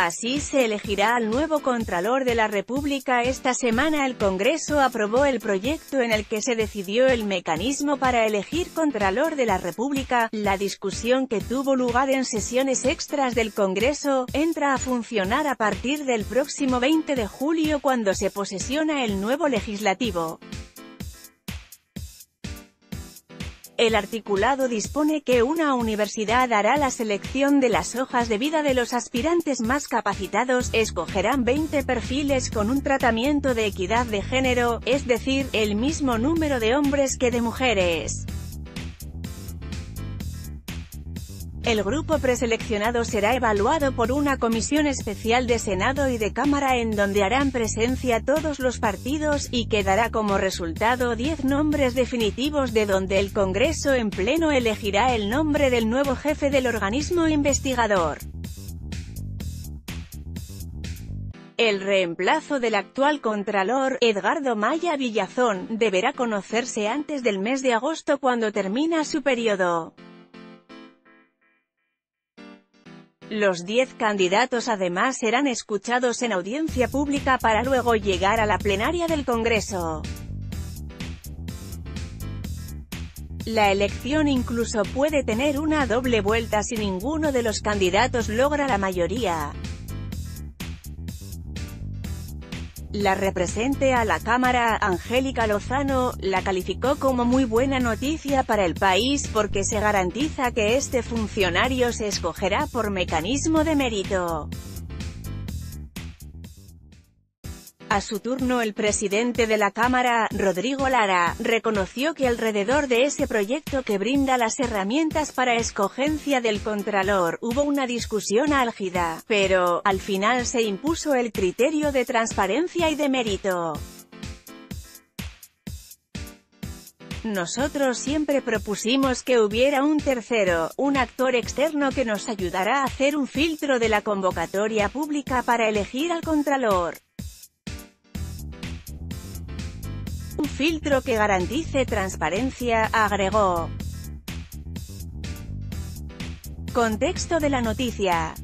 Así se elegirá al nuevo Contralor de la República. Esta semana el Congreso aprobó el proyecto en el que se decidió el mecanismo para elegir Contralor de la República. La discusión que tuvo lugar en sesiones extras del Congreso, entra a funcionar a partir del próximo 20 de julio cuando se posesiona el nuevo legislativo. El articulado dispone que una universidad hará la selección de las hojas de vida de los aspirantes más capacitados, escogerán 20 perfiles con un tratamiento de equidad de género, es decir, el mismo número de hombres que de mujeres. El grupo preseleccionado será evaluado por una comisión especial de Senado y de Cámara en donde harán presencia todos los partidos, y quedará como resultado 10 nombres definitivos de donde el Congreso en pleno elegirá el nombre del nuevo jefe del organismo investigador. El reemplazo del actual Contralor, Edgardo Maya Villazón, deberá conocerse antes del mes de agosto cuando termina su periodo. Los diez candidatos además serán escuchados en audiencia pública para luego llegar a la plenaria del Congreso. La elección incluso puede tener una doble vuelta si ninguno de los candidatos logra la mayoría. La represente a la Cámara, Angélica Lozano, la calificó como muy buena noticia para el país porque se garantiza que este funcionario se escogerá por mecanismo de mérito. A su turno el presidente de la Cámara, Rodrigo Lara, reconoció que alrededor de ese proyecto que brinda las herramientas para escogencia del Contralor, hubo una discusión álgida, pero, al final se impuso el criterio de transparencia y de mérito. Nosotros siempre propusimos que hubiera un tercero, un actor externo que nos ayudara a hacer un filtro de la convocatoria pública para elegir al Contralor. Un filtro que garantice transparencia, agregó. Contexto de la noticia